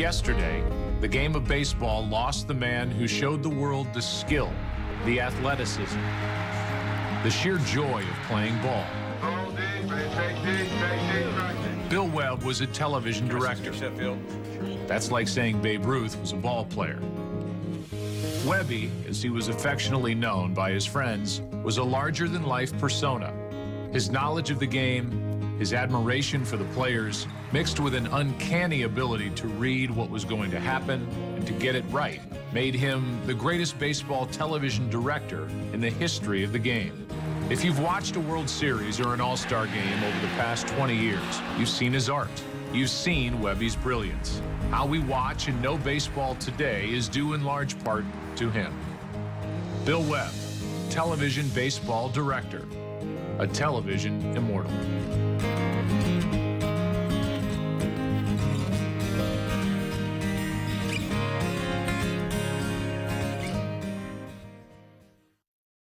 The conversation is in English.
Yesterday, the game of baseball lost the man who showed the world the skill, the athleticism, the sheer joy of playing ball. Bill Webb was a television director. That's like saying Babe Ruth was a ball player. Webby, as he was affectionately known by his friends, was a larger-than-life persona. His knowledge of the game, his admiration for the players, mixed with an uncanny ability to read what was going to happen and to get it right, made him the greatest baseball television director in the history of the game. If you've watched a World Series or an All-Star game over the past 20 years, you've seen his art. You've seen Webby's brilliance. How we watch and know baseball today is due in large part to him. Bill Webb, television baseball director, a television immortal.